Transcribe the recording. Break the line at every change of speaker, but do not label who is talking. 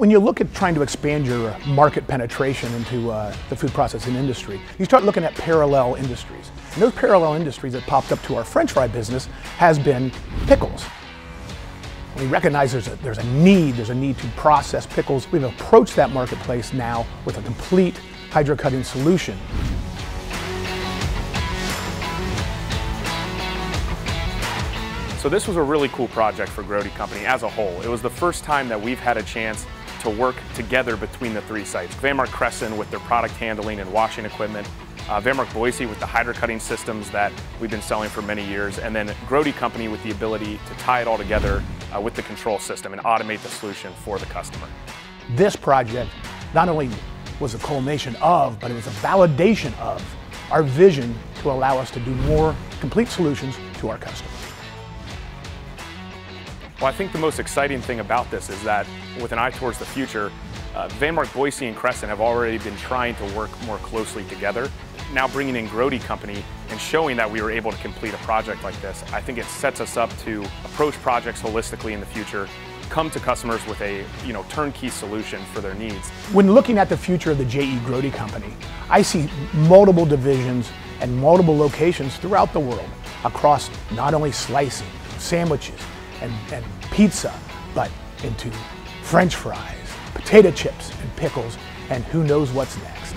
When you look at trying to expand your market penetration into uh, the food processing industry, you start looking at parallel industries. And those parallel industries that popped up to our french fry business has been pickles. We recognize there's a, there's a need, there's a need to process pickles. We've approached that marketplace now with a complete hydrocutting solution.
So this was a really cool project for Grote Company as a whole. It was the first time that we've had a chance to work together between the three sites. Vanmark Creston with their product handling and washing equipment, uh, Vanmark Boise with the hydro cutting systems that we've been selling for many years, and then Grote Company with the ability to tie it all together uh, with the control system and automate the solution for the customer.
This project not only was a culmination of, but it was a validation of our vision to allow us to do more complete solutions to our customers.
Well, I think the most exciting thing about this is that with an eye towards the future, uh, Vanmark Boise and Creston have already been trying to work more closely together. Now bringing in Grote Company and showing that we were able to complete a project like this, I think it sets us up to approach projects holistically in the future, come to customers with a you know turnkey solution for their needs.
When looking at the future of the J.E. Grote Company, I see multiple divisions and multiple locations throughout the world across not only slicing, sandwiches, and, and pizza, but into french fries, potato chips, and pickles, and who knows what's next.